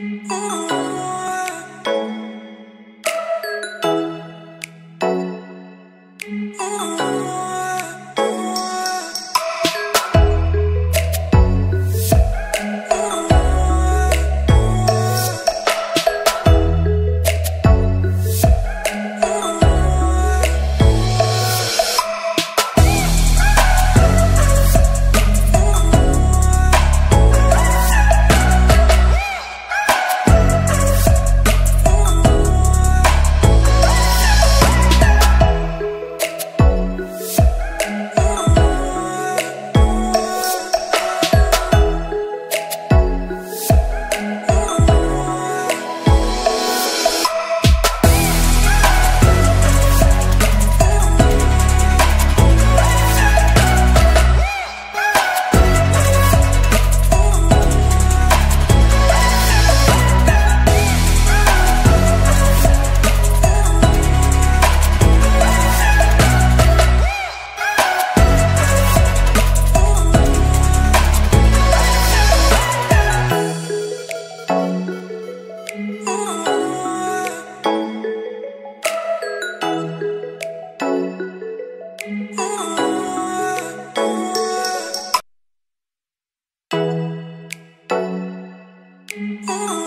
Ooh. Ooh. Oh.